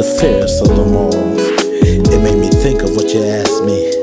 the fairest of them all. It made me think of what you asked me.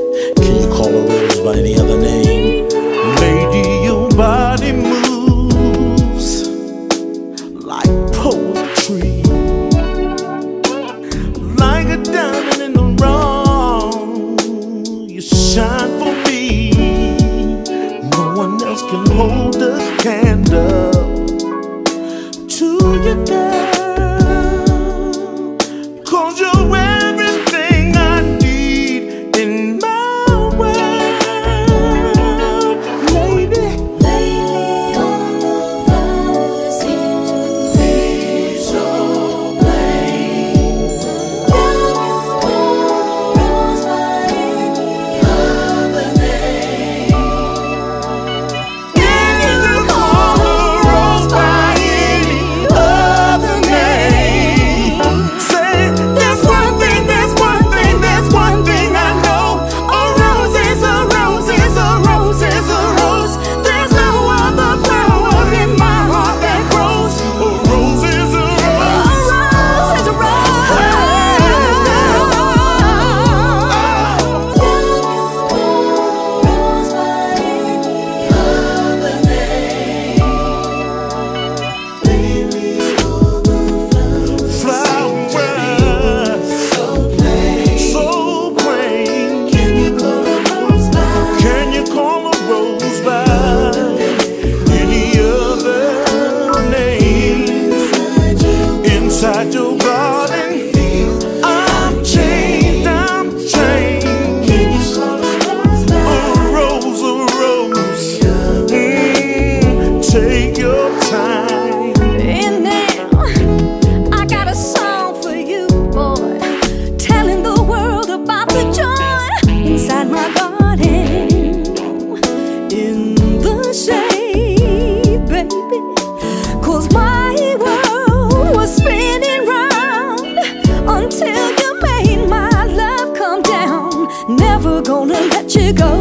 never gonna let you go.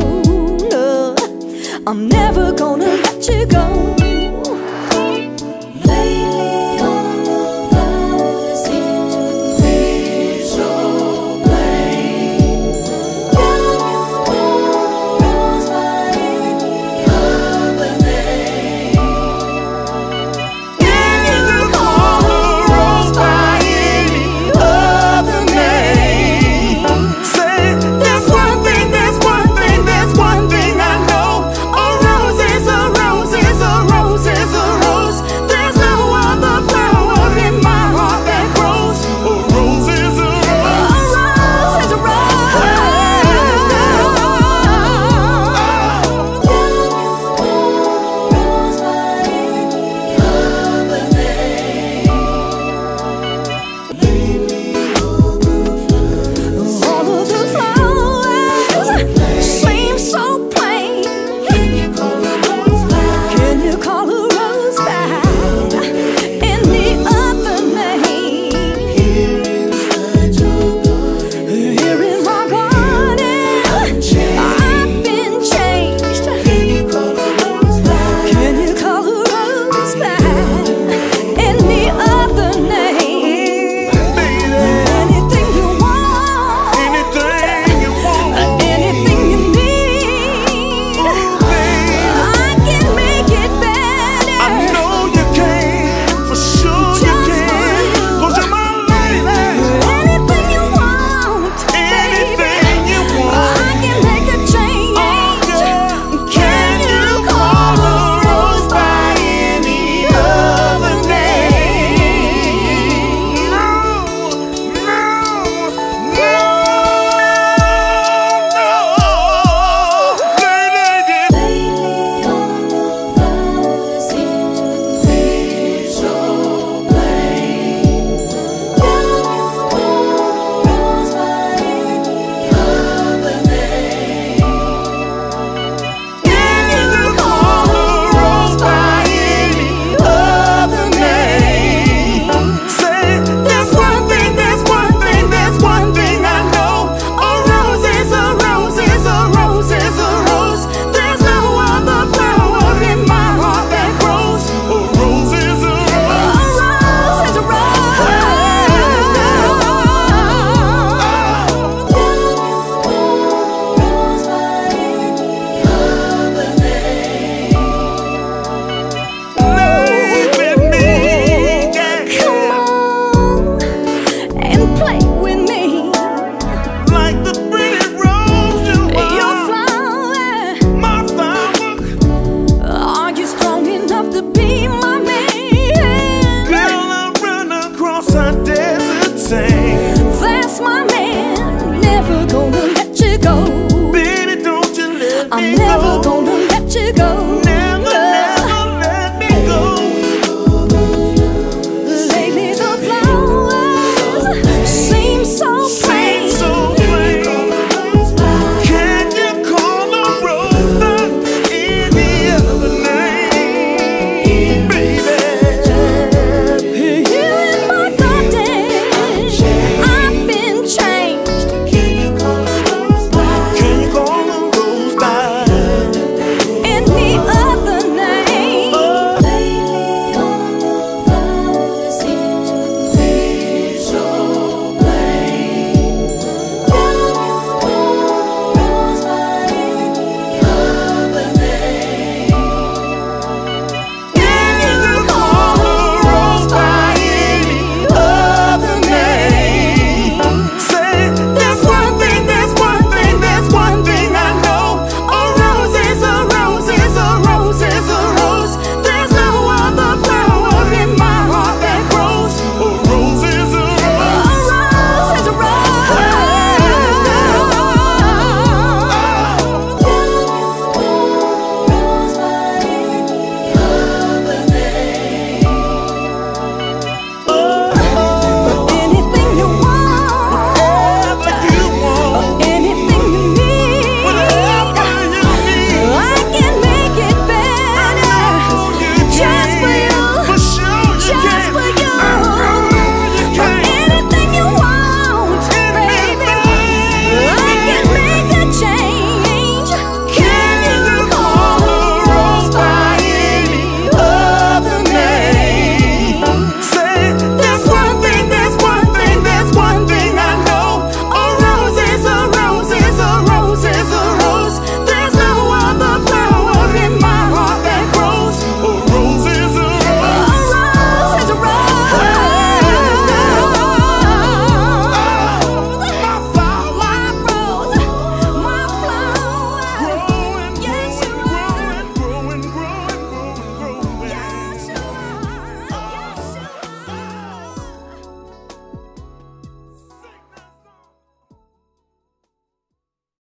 No, I'm never gonna let you go.